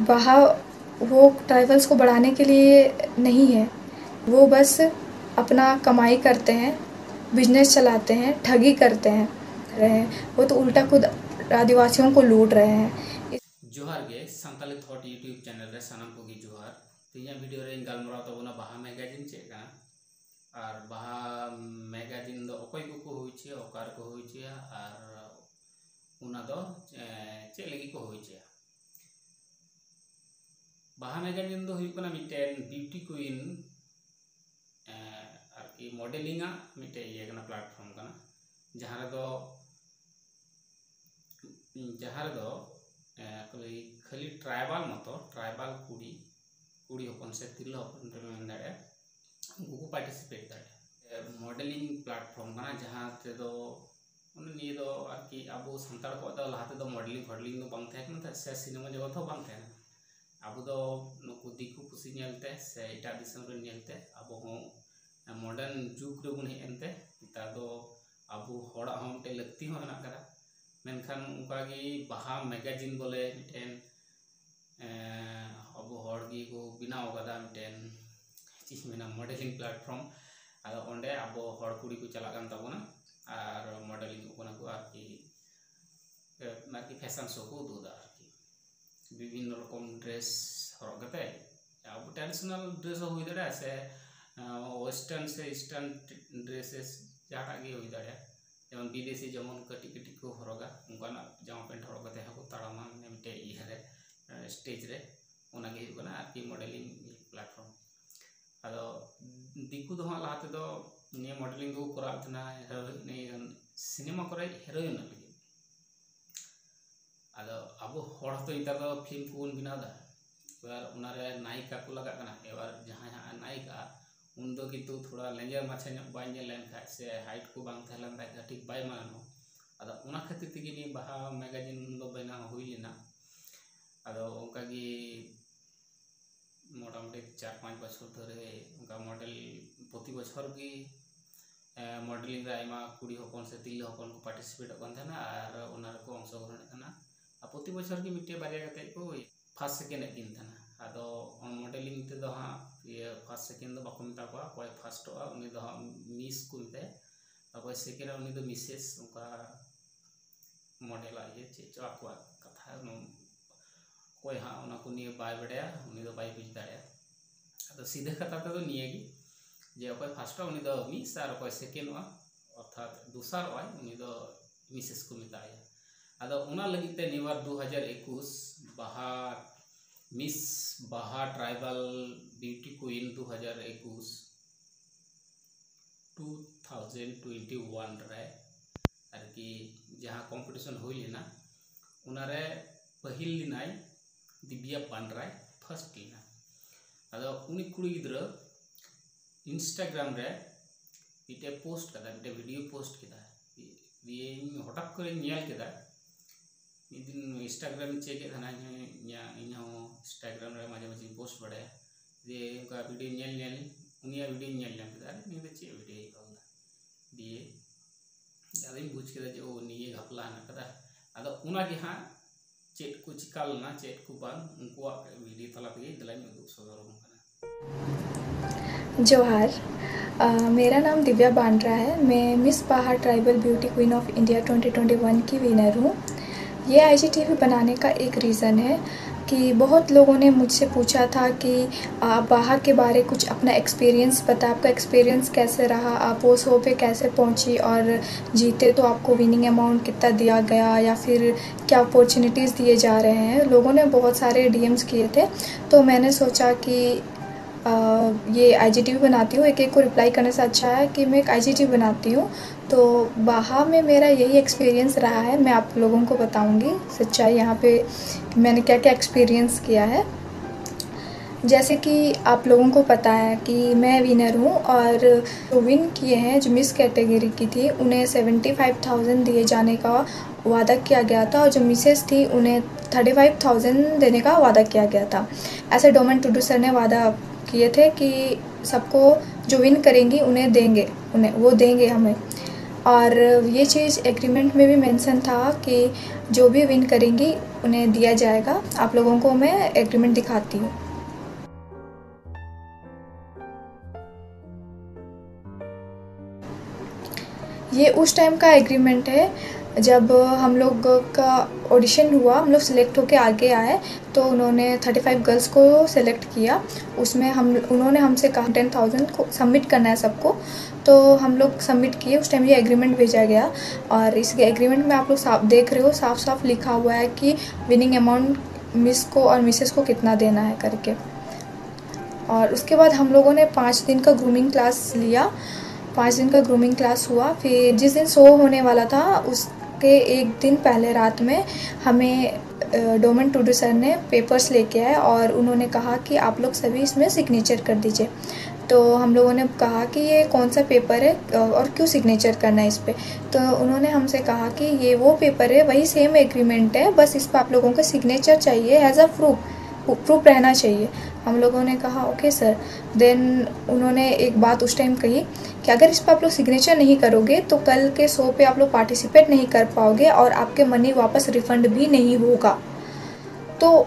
वहाँ वो ट्राइबल्स को बढ़ाने के लिए नहीं है। वो बस अपना कमाई करते हैं, बिज़नेस चलाते हैं, ठगी करते हैं, रहे वो तो उल्टा खुद आदिवासियों को लूट रहे हैं। जोहार गे संताली थॉट यूट्यूब चैनल रे सानाम को जोहार। तीन वीडियो रे गलमराव तबना बाहा मैगजीन चेक का। और बाहा मैगजीन दो अकोय को को होइछे ओकार को होइछे और उना दो चे लगी को होइछे बाहा मैगजीन दो हुई कना मिटेन ब्यूटी आरकी मॉडलिंग मिटे ये कना प्लेटफॉर्म कना दो दो खाली ट्राइबल मत ट्राइबल कुड़ी कुड़ी हपन से तिरला हपन को पार्टिसिपेट दाड़े मॉडलिंग प्लेटफॉर्म दो अब सानताड़ को दो लहाते दो मॉडलिंग फॉडलिंग दो से सिनेमा जगत थे अब दो नुकु से इटा दिसम रे नेलते अब मॉडर्न जुग रे बुन हेनते ता दो अब हड़ा हम ना उनकागी बाहा मैगजीन बोले मिटेन अब हड़गी को बनाव कदा मिटेन चीज़ मेना मॉडलिंग प्लेटफॉर्म आदो ओंडे अब हड़ कुड़ी को चला तबना और मॉडलिंग को को आरकी फ़ैशन शो को उदुदा विभिन्न रकम ड्रेस हरग कते अब ट्रेडिशनल ड्रेस हो दड़ा से वेस्टर्न से ईस्टर्न ड्रेसेस जहाँ गे हो दड़ा जेमन विदेशी जेमन कटी कटी को हरगा उनका जामा पेंट हरग मिटे इहरे स्टेज रे ओना गे हुकना आरकी मॉडलिंग प्लेटफॉर्म आदो दिकु दो हाँ निये मॉडलिंग को सिनेमा लगे आदो हड़ तो दो फ़िल्म को उनारे नायिका कना एबार जहाँ नायिका उन थोड़ा लेंजर माछा खा से हाइट को बांग ठीक बाय मानो खातिर नि बाहा मैगजीन बना हुई लेना मोटामुटी चार पाँच बछर धरे उनका मॉडल प्रति बछर की मॉडलिंग कुड़ी हपन से तिल हपन को पार्टिसिपेट और उनार को ᱯᱨᱚᱛᱤ ᱵᱚᱪᱷᱚᱨ ᱜᱮ ᱢᱤᱫᱴᱮᱡ ᱵᱟᱨᱭᱟ ᱠᱟᱛᱮᱫ ᱠᱚ ᱯᱷᱟᱥ ᱥᱮᱠᱮᱱᱰ ᱮᱫ ᱠᱤᱱ ᱛᱟᱦᱮᱱᱟ ᱟᱫᱚ ᱢᱚᱰᱮᱞᱤᱝ ᱛᱮᱫᱚ ᱦᱟᱸᱜ ᱤᱭᱟᱹ ᱯᱷᱟᱥ ᱥᱮᱠᱮᱱᱰ ᱫᱚ ᱵᱟᱠᱚ ᱢᱮᱛᱟ ᱠᱚᱣᱟ ᱚᱠᱚᱭ ᱯᱷᱟᱥᱴᱚᱜᱼᱟ ᱩᱱᱤ ᱫᱚ ᱦᱟᱸᱜ ᱢᱤᱥ ᱠᱚ ᱢᱮᱛᱟᱭᱟ ᱚᱠᱚᱭ ᱥᱮᱠᱮᱱᱰᱟ ᱩᱱᱤ ᱫᱚ ᱢᱤᱥᱮᱥ ᱚᱱᱠᱟ ᱢᱚᱰᱮᱞᱟᱜ ᱤᱭᱟᱹ ᱪᱮᱫ ᱪᱚ ᱟᱠᱚᱣᱟᱜ ᱠᱟᱛᱷᱟ ᱚᱠᱚᱭ ᱦᱟᱸᱜ ᱚᱱᱟ ᱠᱚ ᱱᱤᱭᱟᱹ ᱵᱟᱭ ᱵᱟᱰᱟᱭᱟ ᱩᱱᱤ ᱫᱚ ᱵᱟᱭ ᱵᱩᱡᱽ ᱫᱟᱲᱮᱭᱟᱜᱼᱟ ᱟᱫᱚ ᱥᱤᱫᱷᱟᱹ ᱠᱟᱛᱷᱟ ᱛᱮᱫᱚ ᱱᱤᱭᱟᱹᱜᱮ ᱡᱮ ᱚᱠᱚᱭ ᱯᱷᱟᱥᱴᱚᱜᱼᱟ ᱩᱱᱤ ᱫᱚ ᱢᱤᱥ ᱟᱨ ᱚᱠᱚᱭ ᱥᱮᱠᱮᱱᱰᱚᱜᱼᱟ ᱚᱨᱛᱷᱟᱛ ᱫᱚᱥᱟᱨᱚᱜᱼᱟᱭ ᱩᱱᱤ ᱫᱚ ᱢᱤᱥᱮᱥ ᱠᱚ ᱢᱮᱛᱟᱭᱟ ᱟᱫᱚ लगते ᱞᱟᱹᱜᱤᱫ दो हज़ार एकुश बाहा मिस बाहा ट्राइबल ब्यूटी क्वीन 2021 2021 रे आरकी जहाँ कंपटीशन हो लेना उनारे पहिल लिनाय दिव्या पांड्राय फ़र्स्ट लिना अदो उनी कुड़ी गिद्र इंस्टाग्राम रे मिटे पोस्ट कदा मिटे वीडियो पोस्ट कदा हटात करे। इंस्टाग्राम चेक था इन इंस्टाग्राम माजे माजे पोस्ट बड़े जे उनका नेल उनिया वीडियो नेल चे वीडियो दिए बुझ केदा जे ओ निये घपला ना कदा अदा उना के हाँ चेट को बांग उनको वीडियो तला पे दलाई में उदुग सदर जोहार मेरा नाम दिव्या बांड्रा है। मैं miss Pahad tribal beauty queen of India 2021 की विनर हूँ। ये IGTV बनाने का एक रीज़न है कि बहुत लोगों ने मुझसे पूछा था कि आप बाहर के बारे कुछ अपना एक्सपीरियंस बता आपका एक्सपीरियंस कैसे रहा? आप वो शो पे कैसे पहुँची और जीते? तो आपको विनिंग अमाउंट कितना दिया गया या फिर क्या अपॉर्चुनिटीज़ दिए जा रहे हैं? लोगों ने बहुत सारे डीएम्स किए थे। तो मैंने सोचा कि आ, ये आई बनाती हूँ। एक एक को रिप्लाई करने से अच्छा है कि मैं एक आईजीटीवी बनाती हूँ। तो बाहा में मेरा यही एक्सपीरियंस रहा है, मैं आप लोगों को बताऊँगी। सच्चाई यहाँ पे मैंने क्या क्या एक्सपीरियंस किया है। जैसे कि आप लोगों को पता है कि मैं विनर हूँ और जो विन किए हैं, जो मिस कैटेगरी की थी, उन्हें सेवेंटी फाइव थाउज़ेंड दिए जाने का वादा किया गया था और जो मिसेस थी, उन्हें थर्टी फाइव थाउज़ेंड देने का वादा किया गया था। ऐसे डोमेन टूडू सर ने वादा किए थे कि सबको जो विन करेंगी, उन्हें देंगे, उन्हें वो देंगे हमें। और ये चीज़ एग्रीमेंट में भी मेंशन था कि जो भी विन करेंगी, उन्हें दिया जाएगा। आप लोगों को मैं एग्रीमेंट दिखाती हूँ। ये उस टाइम का एग्रीमेंट है, जब हम लोग का ऑडिशन हुआ, हम लोग सिलेक्ट होके आगे आए तो उन्होंने 35 गर्ल्स को सिलेक्ट किया। उसमें हम, उन्होंने हमसे कहा टेन थाउज़ेंड को सबमिट करना है सबको। तो हम लोग सबमिट किए, उस टाइम ये एग्रीमेंट भेजा गया। और इस एग्रीमेंट में आप लोग साफ़ देख रहे हो साफ़ साफ़ लिखा हुआ है कि विनिंग अमाउंट मिस को और मिसेस को कितना देना है करके। और उसके बाद हम लोगों ने पाँच दिन का ग्रूमिंग क्लास लिया। पाँच दिन का ग्रूमिंग क्लास हुआ। फिर जिस दिन शो होने वाला था उसके एक दिन पहले रात में हमें डोमेन टूडू सर ने पेपर्स लेके आए और उन्होंने कहा कि आप लोग सभी इसमें सिग्नेचर कर दीजिए। तो हम लोगों ने कहा कि ये कौन सा पेपर है और क्यों सिग्नेचर करना है इस पर तो उन्होंने हमसे कहा कि ये वो पेपर है, वही सेम एग्रीमेंट है, बस इस पर आप लोगों का सिग्नेचर चाहिए एज अ प्रूफ प्रूफ रहना चाहिए। हम लोगों ने कहा, ओके सर। देन उन्होंने एक बात उस टाइम कही कि अगर इस पर आप लोग सिग्नेचर नहीं करोगे तो कल के शो पे आप लोग पार्टिसिपेट नहीं कर पाओगे और आपके मनी वापस रिफंड भी नहीं होगा। तो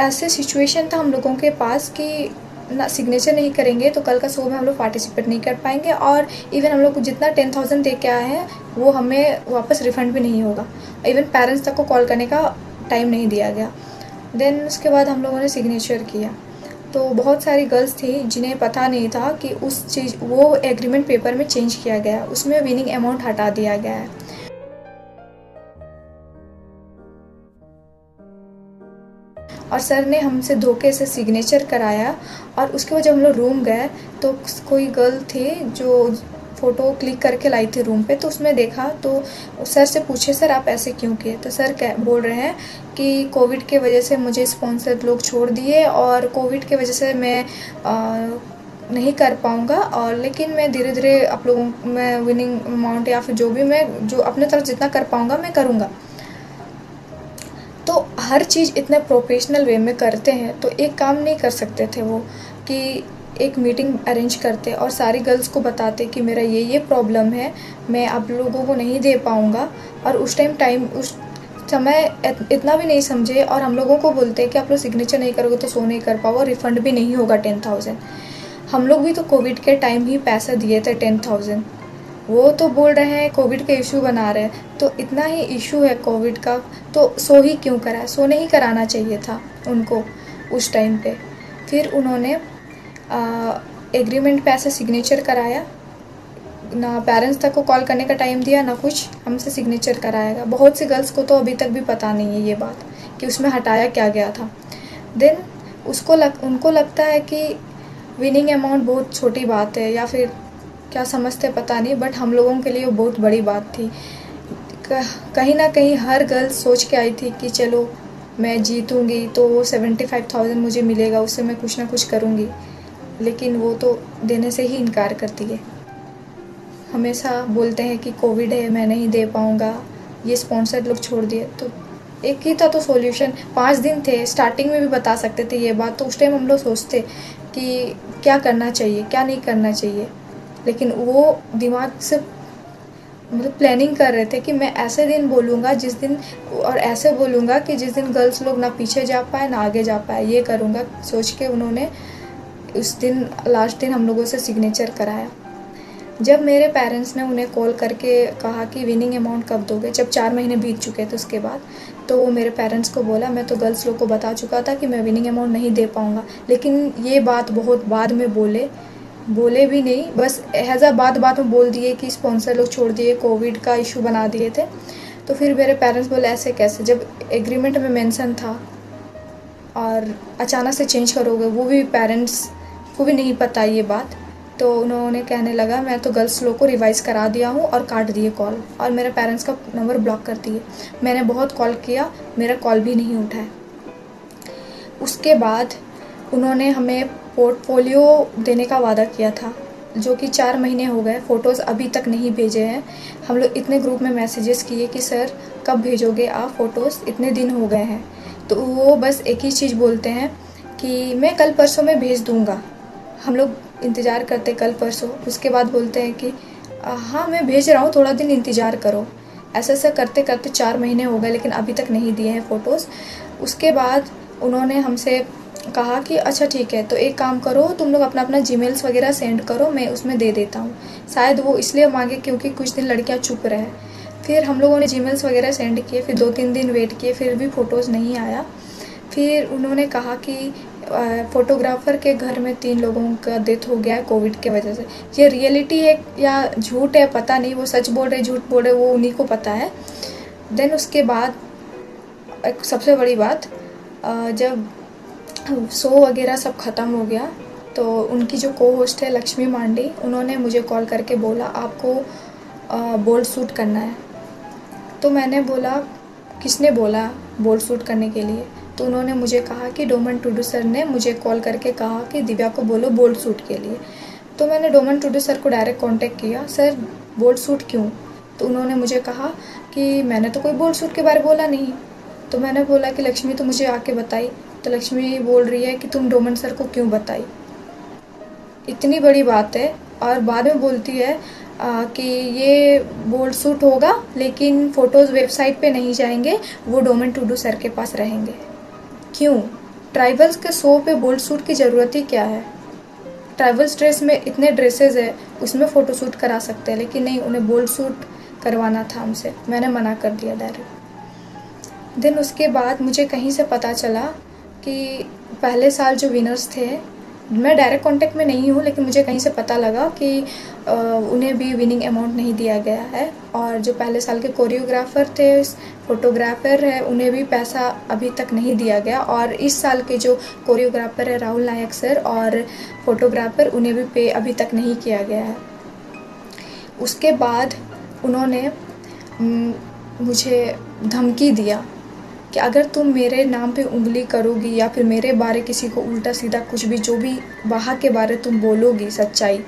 ऐसे सिचुएशन था हम लोगों के पास कि ना सिग्नेचर नहीं करेंगे तो कल का शो में हम लोग पार्टिसिपेट नहीं कर पाएँगे और इवन हम लोग जितना टेन थाउज़ेंड दे के आए हैं, वो हमें वापस रिफंड भी नहीं होगा। इवन पेरेंट्स तक को कॉल करने का टाइम नहीं दिया गया। देन उसके बाद हम लोगों ने सिग्नेचर किया। तो बहुत सारी गर्ल्स थी जिन्हें पता नहीं था कि उस चीज़, वो एग्रीमेंट पेपर में चेंज किया गया। उसमें विनिंग अमाउंट हटा दिया गया है। और सर ने हमसे धोखे से सिग्नेचर कराया और उसके बाद जब हम लोग रूम गए तो कोई गर्ल थी जो फ़ोटो क्लिक करके लाई थी रूम पे तो उसमें देखा तो सर से पूछे सर आप ऐसे क्यों किए? तो सर क्या बोल रहे हैं कि कोविड के वजह से मुझे स्पॉन्सर लोग छोड़ दिए और कोविड के वजह से मैं आ, नहीं कर पाऊँगा और लेकिन मैं धीरे धीरे आप लोगों में विनिंग अमाउंट या फिर जो भी मैं जो अपने तरफ़ जितना कर पाऊँगा मैं करूँगा। तो हर चीज़ इतने प्रोफेशनल वे में करते हैं तो एक काम नहीं कर सकते थे वो कि एक मीटिंग अरेंज करते और सारी गर्ल्स को बताते कि मेरा ये ये प्रॉब्लम है, मैं आप लोगों को नहीं दे पाऊँगा। और उस टाइम टाइम उस समय इतना भी नहीं समझे और हम लोगों को बोलते कि आप लोग सिग्नेचर नहीं करोगे तो सो नहीं कर पाओ रिफ़ंड भी नहीं होगा टेन थाउज़ेंड हम लोग भी तो कोविड के टाइम ही पैसा दिए थे टेन थाउज़ेंड वो तो बोल रहे हैं कोविड का इशू बना रहे हैं। तो इतना ही इशू है कोविड का तो सो ही क्यों करा सो नहीं कराना चाहिए था उनको उस टाइम पे। फिर उन्होंने एग्रीमेंट पे ऐसा सिग्नेचर कराया। ना पेरेंट्स तक को कॉल करने का टाइम दिया, ना कुछ, हमसे सिग्नेचर कराएगा। बहुत सी गर्ल्स को तो अभी तक भी पता नहीं है ये बात, कि उसमें हटाया क्या गया था। देन उसको लग, उनको लगता है कि विनिंग अमाउंट बहुत छोटी बात है, या फिर क्या समझते पता नहीं बट हम लोगों के लिए वो बहुत बड़ी बात थी। कहीं ना कहीं हर गर्ल सोच के आई थी कि चलो, मैं जीतूँगी तो वो सेवेंटी फाइव थाउज़ेंड मुझे मिलेगा, उससे मैं कुछ ना कुछ करूँगी। लेकिन वो तो देने से ही इनकार करती है। हमेशा बोलते हैं कि कोविड है, मैं नहीं दे पाऊँगा, ये स्पॉन्सर लोग छोड़ दिए। तो एक ही था तो सॉल्यूशन। पाँच दिन थे, स्टार्टिंग में भी बता सकते थे ये बात। तो उस टाइम हम लोग सोचते कि क्या करना चाहिए, क्या नहीं करना चाहिए। लेकिन वो दिमाग से मतलब प्लानिंग कर रहे थे कि मैं ऐसे दिन बोलूँगा जिस दिन और ऐसे बोलूँगा कि जिस दिन गर्ल्स लोग ना पीछे जा पाए, ना आगे जा पाए, ये करूँगा। सोच के उन्होंने उस दिन लास्ट दिन हम लोगों से सिग्नेचर कराया। जब मेरे पेरेंट्स ने उन्हें कॉल करके कहा कि विनिंग अमाउंट कब दोगे, जब चार महीने बीत चुके थे उसके बाद तो वो मेरे पेरेंट्स को बोला, मैं तो गर्ल्स लोग को बता चुका था कि मैं विनिंग अमाउंट नहीं दे पाऊँगा। लेकिन ये बात बहुत बाद में बोले बोले भी नहीं, बस एहजा बात बात में बोल दिए कि स्पॉन्सर लोग छोड़ दिए कोविड का इशू बना दिए थे। तो फिर मेरे पेरेंट्स बोले, ऐसे कैसे? जब एग्रीमेंट में मेंशन था, और अचानक से चेंज करोगे, वो भी पेरेंट्स को भी नहीं पता ये बात। तो उन्होंने कहने लगा, मैं तो गर्ल्स लोग को रिवाइज करा दिया हूँ और काट दिए कॉल और मेरे पेरेंट्स का नंबर ब्लॉक कर दिए। मैंने बहुत कॉल किया, मेरा कॉल भी नहीं उठाया उसके बाद उन्होंने हमें पोर्टफोलियो देने का वादा किया था, जो कि चार महीने हो गए। फ़ोटोज़ अभी तक नहीं भेजे हैं। हम लोग इतने ग्रुप में मैसेजेस किए कि, सर, कब भेजोगे आप फ़ोटोज़ इतने दिन हो गए हैं। तो वो बस एक ही चीज़ बोलते हैं कि, मैं कल परसों में भेज दूँगा। हम लोग इंतज़ार करते कल परसों। उसके बाद बोलते हैं कि हाँ मैं भेज रहा हूँ, थोड़ा दिन इंतज़ार करो। ऐसा ऐसा करते करते चार महीने हो गए, लेकिन अभी तक नहीं दिए हैं फ़ोटोज़ उसके बाद उन्होंने हमसे कहा कि अच्छा ठीक है तो एक काम करो, तुम लोग अपना अपना जी वगैरह सेंड करो, मैं उसमें दे देता हूँ। शायद वो इसलिए मांगे क्योंकि कुछ दिन लड़कियाँ चुप रहे। फिर हम लोगों ने जी वगैरह सेंड किए, फिर दो तीन दिन वेट किए, फिर भी फ़ोटोज़ नहीं आया। फिर उन्होंने कहा कि फ़ोटोग्राफ़र के घर में तीन लोगों का डेथ हो गया है कोविड के वजह से। ये रियलिटी है या झूठ है, पता नहीं, वो सच बोल रहे, झूठ बोल रहे, वो उन्हीं को पता है। देन उसके बाद, एक सबसे बड़ी बात जब शो वगैरह सब ख़त्म हो गया तो उनकी जो को होस्ट है लक्ष्मी मांडी, उन्होंने मुझे कॉल करके बोला, आपको बोल्ड सूट करना है। तो मैंने बोला, किसने बोला बोल्ड सूट करने के लिए? तो उन्होंने मुझे कहा कि डोमन टूडू सर ने मुझे कॉल करके कहा कि दिव्या को बोलो बोल्ड सूट के लिए। तो मैंने डोमन टूडू सर को डायरेक्ट कांटेक्ट किया सर बोल्ड सूट क्यों? तो उन्होंने मुझे कहा कि मैंने तो कोई बोल्ड सूट के बारे में बोला नहीं। तो मैंने बोला कि लक्ष्मी तो मुझे आके बताई। तो लक्ष्मी बोल रही है कि तुम डोमन सर को क्यों बताई? इतनी बड़ी बात है और बाद में बोलती है आ, कि ये बोल्ड सूट होगा लेकिन फ़ोटोज़ वेबसाइट पे नहीं जाएँगे वो डोमन टूडू सर के पास रहेंगे। क्यों? ट्राइबल्स के शो पे बोल्ड सूट की ज़रूरत ही क्या है? ट्राइबल्स ड्रेस में इतने ड्रेसेस है, उसमें फ़ोटो शूट करा सकते हैं, लेकिन नहीं, उन्हें बोल्ड सूट करवाना था हमसे। मैंने मना कर दिया डायरेक्ट देन उसके बाद मुझे कहीं से पता चला कि पहले साल जो विनर्स थे मैं डायरेक्ट कांटेक्ट में नहीं हूँ, लेकिन मुझे कहीं से पता लगा कि उन्हें भी विनिंग अमाउंट नहीं दिया गया है। और जो पहले साल के कोरियोग्राफर थे फोटोग्राफर है, उन्हें भी पैसा अभी तक नहीं दिया गया। और इस साल के जो कोरियोग्राफर है, राहुल नायक सर और फोटोग्राफर उन्हें भी पे अभी तक नहीं किया गया है। उसके बाद उन्होंने मुझे धमकी दिया। कि अगर तुम मेरे नाम पे उंगली करोगी या फिर मेरे बारे किसी को उल्टा सीधा कुछ भी, जो भी वहाँ के बारे तुम बोलोगी सच्चाई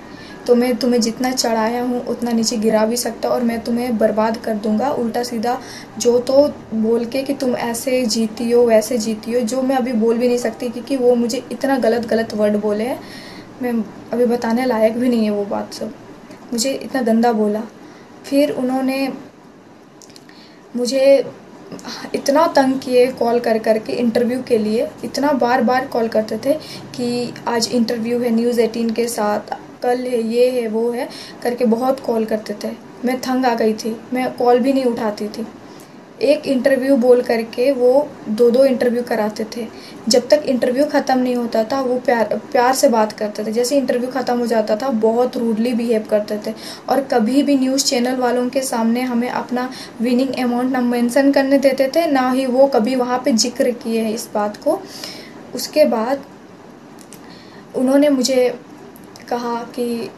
तो मैं तुम्हें जितना चढ़ाया हूँ, उतना नीचे गिरा भी सकता और मैं तुम्हें बर्बाद कर दूँगा। उल्टा सीधा जो तो बोल के कि तुम ऐसे जीती हो वैसे जीती हो जो मैं अभी बोल भी नहीं सकती क्योंकि वो मुझे इतना गलत गलत वर्ड बोले हैं। मैं अभी बताने लायक भी नहीं है वो बात सब। मुझे इतना गंदा बोला। फिर उन्होंने मुझे इतना तंग किए कॉल कर कर के इंटरव्यू के लिए, इतना बार बार कॉल करते थे कि आज इंटरव्यू है न्यूज़ एटीन के साथ, कल है, ये है, वो है, करके बहुत कॉल करते थे। मैं थंग आ गई थी, मैं कॉल भी नहीं उठाती थी। एक इंटरव्यू बोल करके वो दो दो इंटरव्यू कराते थे। जब तक इंटरव्यू ख़त्म नहीं होता था, वो प्यार प्यार से बात करते थे। जैसे इंटरव्यू ख़त्म हो जाता था, बहुत रूडली बिहेव करते थे। और कभी भी न्यूज़ चैनल वालों के सामने हमें अपना विनिंग अमाउंट ना मेंशन करने देते थे, ना ही वो कभी वहाँ पे ज़िक्र किए हैं इस बात को। उसके बाद उन्होंने मुझे कहा कि,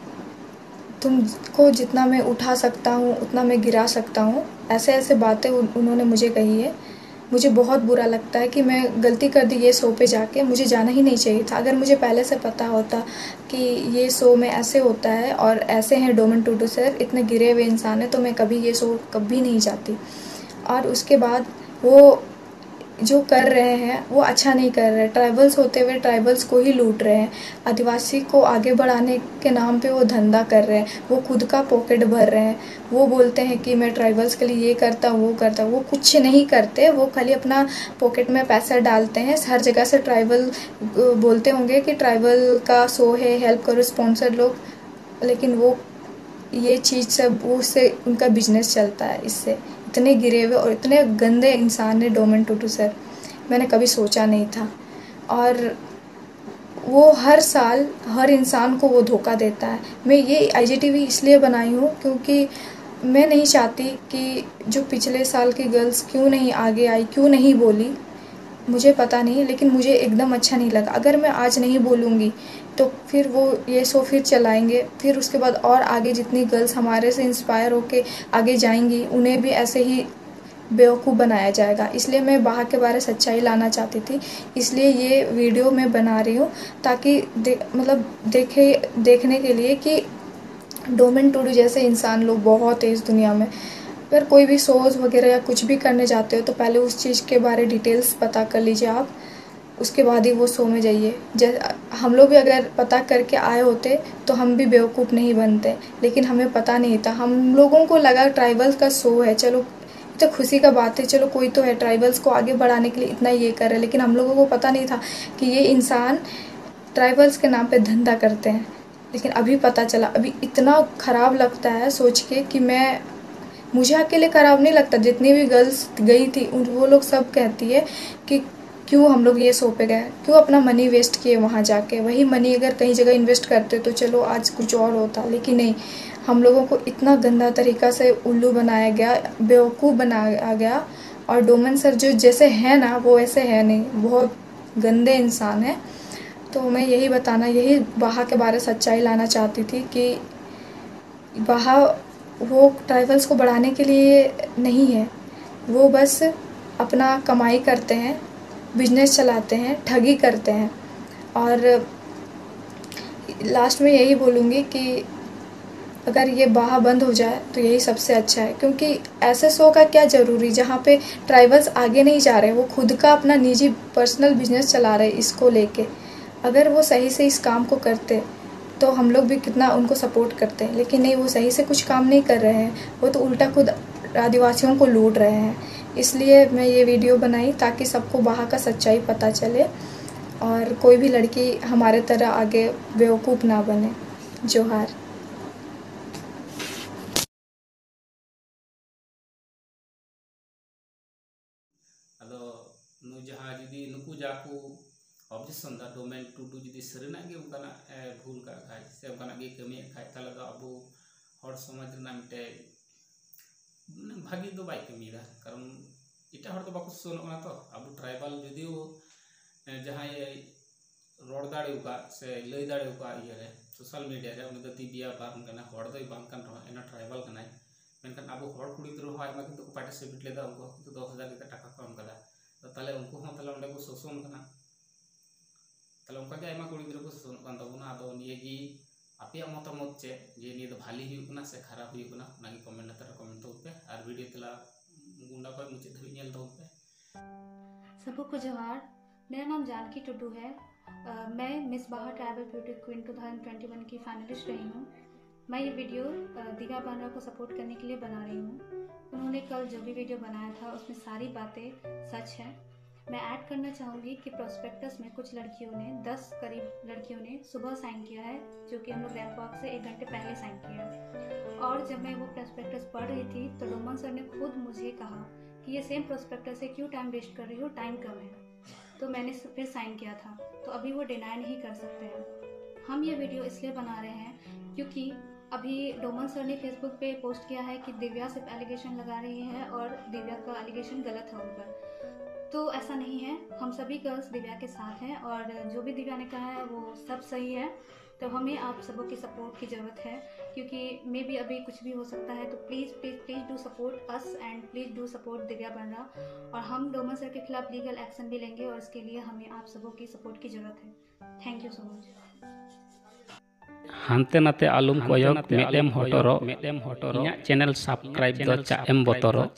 तुमको जितना मैं उठा सकता हूँ, उतना मैं गिरा सकता हूँ। ऐसे ऐसे बातें उन्होंने मुझे कही है। मुझे बहुत बुरा लगता है कि मैं गलती कर दी ये शो पे जाके। मुझे जाना ही नहीं चाहिए था। अगर मुझे पहले से पता होता कि ये शो में ऐसे होता है और ऐसे हैं डोमन टूटू सर, इतने गिरे हुए इंसान हैं तो मैं कभी ये शो कभी नहीं जाती। और उसके बाद वो जो कर रहे हैं, वो अच्छा नहीं कर रहे। ट्राइबल्स होते हुए ट्राइबल्स को ही लूट रहे हैं। आदिवासी को आगे बढ़ाने के नाम पे वो धंधा कर रहे हैं। वो खुद का पॉकेट भर रहे हैं। वो बोलते हैं कि मैं ट्राइबल्स के लिए ये करता हूँ वो करता। वो कुछ नहीं करते, वो खाली अपना पॉकेट में पैसा डालते हैं। हर जगह से ट्राइबल बोलते होंगे कि ट्राइबल का शो है हेल्प करो स्पॉन्सर लोग। लेकिन वो, ये चीज़ सब, उससे उनका बिज़नेस चलता है, इससे। इतने गिरे हुए और इतने गंदे इंसान है डोमेन टूटू सर। मैंने कभी सोचा नहीं था। और वो हर साल हर इंसान को वो धोखा देता है। मैं ये आईजीटीवी इसलिए बनाई हूँ क्योंकि मैं नहीं चाहती कि जो पिछले साल की गर्ल्स क्यों नहीं आगे आई, क्यों नहीं बोली, मुझे पता नहीं, लेकिन मुझे एकदम अच्छा नहीं लगा। अगर मैं आज नहीं बोलूँगी तो फिर वो ये शो फिर चलाएँगे। फिर उसके बाद और आगे जितनी गर्ल्स हमारे से इंस्पायर होके आगे जाएँगी उन्हें भी ऐसे ही बेवकूफ़ बनाया जाएगा। इसलिए मैं बाहर के बारे सच्चाई लाना चाहती थी। इसलिए ये वीडियो मैं बना रही हूँ ताकि दे, मतलब देखे देखने के लिए कि डोमेन टूडू जैसे इंसान लोग बहुत है इस दुनिया में। अगर कोई भी शोज़ वगैरह या कुछ भी करने जाते हो तो पहले उस चीज़ के बारे डिटेल्स पता कर लीजिए आप। उसके बाद ही वो शो में जाइए। हम लोग भी अगर पता करके आए होते तो हम भी बेवकूफ़ नहीं बनते। लेकिन हमें पता नहीं था। हम लोगों को लगा ट्राइबल्स का शो है। चलो तो खुशी का बात है। चलो, कोई तो है। ट्राइबल्स को आगे बढ़ाने के लिए इतना ये कर रहा है। लेकिन हम लोगों को पता नहीं था कि ये इंसान ट्राइबल्स के नाम पे धंधा करते हैं। लेकिन अभी पता चला। अभी इतना ख़राब लगता है सोच के कि मैं, मुझे अकेले ख़राब नहीं लगता। जितनी भी गर्ल्स गई थी, उन, वो लोग सब कहती है कि क्यों हम लोग ये शो पे गए? क्यों अपना मनी वेस्ट किए वहाँ जाके? वही मनी अगर कहीं जगह इन्वेस्ट करते तो चलो आज कुछ और होता, लेकिन नहीं। हम लोगों को इतना गंदा तरीका से उल्लू बनाया गया, बेवकूफ़ बनाया गया, और डोमन सर जो जैसे हैं ना, वो ऐसे है नहीं। बहुत गंदे इंसान हैं। तो मैं यही बताना, यही बाहा के बारे सच्चाई लाना चाहती थी कि बाहा वो ट्राइबल्स को बढ़ाने के लिए नहीं है। वो बस अपना कमाई करते हैं। बिज़नेस चलाते हैं, ठगी करते हैं। और लास्ट में यही बोलूँगी कि अगर ये बाहा बंद हो जाए तो यही सबसे अच्छा है। क्योंकि ऐसे शो का क्या ज़रूरी, जहाँ पे ट्राइबल्स आगे नहीं जा रहे, वो खुद का अपना निजी पर्सनल बिज़नेस चला रहे इसको लेके। अगर वो सही से इस काम को करते तो हम लोग भी कितना उनको सपोर्ट करते हैं। लेकिन नहीं, वो सही से कुछ काम नहीं कर रहे हैं। वो तो उल्टा खुद आदिवासियों को लूट रहे हैं। इसलिए मैं ये वीडियो बनाई ताकि सबको वहाँ का सच्चाई पता चले और कोई भी लड़की हमारे तरह आगे बेवकूफ़ ना बने। जोहार। ऑब्जेक्शन डोमेन टू टू सरना भूल का से कमी मैं भागे तो बै कमी कारण इटा हर तो बाको सोलना तो अब ट्राइबल जदि जहाँ रोड दाड़ से लै दाड़ा ये सोशल मीडिया रे उन दिव्या बाकी हड़ बान रहा इना ट्राइबल मेखान अब कुड़ी रहा आम कि पार्टिसिपेट लेदा उनको दस हज़ार के टाका को तेल उनको अंडे को शोषण तेल उनका कुड़ी गोषण अब ये आपे मतमत चे ᱡᱮ ᱱᱤᱭᱟᱹ ᱫᱚ ᱵᱷᱟᱞᱤ ᱦᱩᱭᱩᱜ ᱠᱟᱱᱟ कमेंट ᱠᱷᱟᱨᱟᱯ ᱦᱩᱭᱩᱜ ᱠᱟᱱᱟ ᱚᱱᱟᱜᱮ ᱠᱚᱢᱮᱱᱴ ᱞᱟᱛᱟᱨ ᱨᱮ गुंडा पर मुझे धरी नेल दो सबको को जोहार मेरा नाम जानकी टुडू है। आ, मैं मिस बाहर ट्राइबल ब्यूटी क्वीन 2021 की फाइनलिस्ट रही हूँ। मैं ये वीडियो दीघा बानरा को सपोर्ट करने के लिए बना रही हूँ। उन्होंने कल जो भी वीडियो बनाया था उसमें सारी बातें सच हैं। मैं ऐड करना चाहूँगी कि प्रोस्पेक्टस में कुछ लड़कियों ने 10 करीब लड़कियों ने सुबह साइन किया है, जो कि हम लोग रैंप वॉक से एक घंटे पहले साइन किया है। और जब मैं वो प्रोस्पेक्टस पढ़ रही थी तो डोमन सर ने खुद मुझे कहा कि ये सेम प्रोस्पेक्टस से क्यों टाइम वेस्ट कर रही हो? टाइम कम है। तो मैंने फिर साइन किया था। तो अभी वो डिनाई नहीं कर सकते हैं। हम ये वीडियो इसलिए बना रहे हैं क्योंकि अभी डोमन सर ने फेसबुक पे पोस्ट किया है कि दिव्या सिर्फ़ एलिगेशन लगा रही है और दिव्या का एलिगेशन गलत है उन पर। तो ऐसा नहीं है। हम सभी गर्ल्स दिव्या के साथ हैं और जो भी दिव्या ने कहा है वो सब सही है। तो हमें आप सबों की सपोर्ट की ज़रूरत है क्योंकि मे भी अभी कुछ भी हो सकता है। तो please please please do support us and please do support Divya Banra और हम डोमन सर के खिलाफ लीगल एक्शन भी लेंगे और इसके लिए हमें आप सबों की सपोर्ट की ज़रूरत है। थैंक यू सो मच ᱦᱟᱱᱛᱮ ᱱᱟᱛᱮ ᱟᱞᱚᱢ ᱠᱚᱭᱚᱜ ᱢᱮᱫᱮᱢ ᱦᱚᱴᱚᱨᱚᱜ ᱤᱧᱟᱹᱜ ᱪᱮᱱᱮᱞ ᱥᱟᱵᱥᱠᱨᱟᱭᱤᱵ ᱫᱚ ᱪᱟᱜ ᱮᱢ ᱵᱚᱛᱚᱨᱚᱜ